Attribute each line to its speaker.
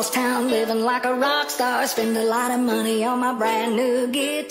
Speaker 1: across town, living like a rock star. Spend a lot of money on my brand new guitar.